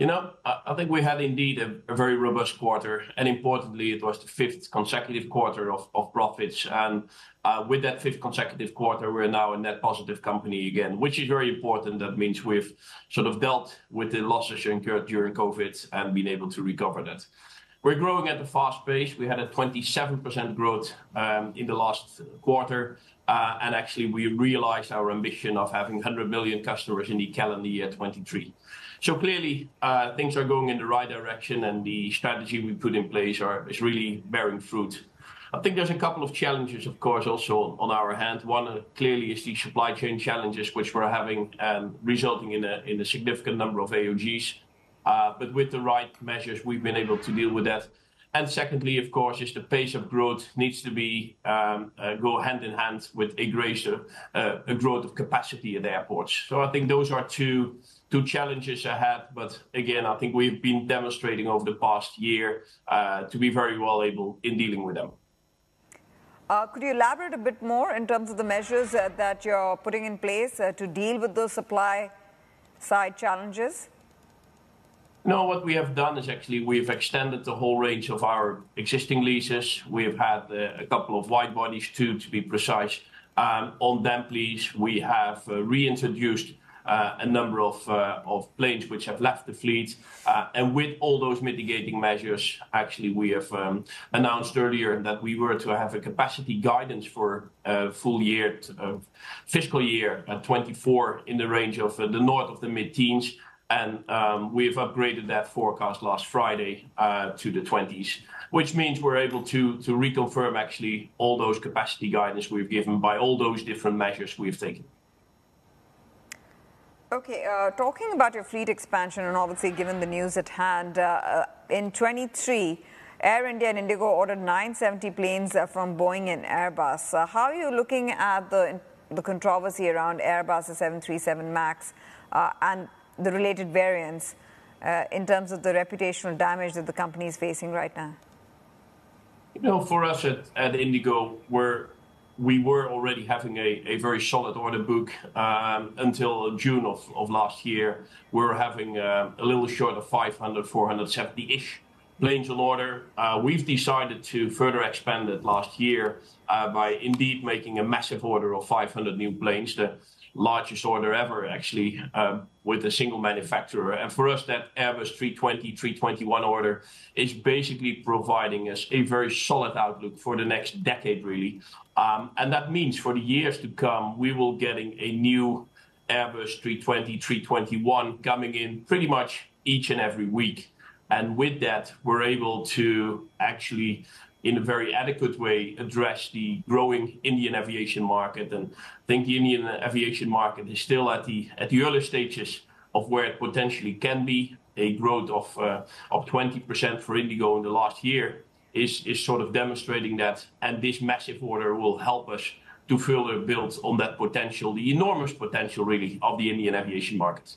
You know, I think we had indeed a very robust quarter, and importantly, it was the fifth consecutive quarter of profits. And uh with that fifth consecutive quarter, we're now a net positive company again, which is very important. That means we've sort of dealt with the losses incurred during COVID and been able to recover that. We're growing at a fast pace. We had a 27% growth um, in the last quarter. Uh, and actually, we realized our ambition of having 100 million customers in the calendar year 2023. Clearly, uh, things are going in the right direction, and the strategy we put in place is really bearing fruit. I think there's a couple of challenges, of course, also on our hand. One, uh, clearly, is the supply chain challenges, which we're having, um, resulting in a significant number of AOGs. Uh, but with the right measures, we've been able to deal with that. And secondly, of course, is the pace of growth needs to be um, uh, go hand in hand with a greater uh, growth of capacity at airports. So I think those are two challenges ahead. But again, I think we've been demonstrating over the past year to be very well able in dealing with them. Could you elaborate a bit more in terms of the measures that you're putting in place to deal with those supply side challenges? No, what we have done is actually we've extended the whole range of our existing leases. We've had uh, a couple of wide bodies, two to be precise. Um, on them, please, we have uh, reintroduced uh, a number of planes which have left the fleet. And with all those mitigating measures, actually, we have um, announced earlier that we were to have a capacity guidance for full year fiscal year 2024 in the range of the north of the mid-teens. And um, we've upgraded that forecast last Friday uh, to the 20s, which means we're able to reconfirm actually all those capacity guidance we've given by all those different measures we've taken. Okay. Uh, talking about your fleet expansion, and obviously given the news at hand, uh, in 2023, Air India and IndiGo ordered 970 planes from Boeing and Airbus. How are you looking at the controversy around Airbus' 737 MAX, and the related variants, uh, in terms of the reputational damage that the company is facing right now? You know, for us at IndiGo, we're, we were already having a very solid order book um, until June of last year. We were having uh, a little short of 500, 470-ish planes on order. Uh, we've decided to further expand it last year by indeed making a massive order of 500 new planes, the largest order ever, actually, um, with a single manufacturer. And for us, that Airbus A320, A321 order is basically providing us a very solid outlook for the next decade, really. Um, and that means for the years to come, we will getting a new Airbus A320, A321 coming in pretty much each and every week. And with that, we're able to actually, in a very adequate way, address the growing Indian aviation market. And I think the Indian aviation market is still at the at the early stages of where it potentially can be. A growth of uh, of 20% for IndiGo in the last year is is sort of demonstrating that. And this massive order will help us to further build on that potential, the enormous potential really of the Indian aviation market.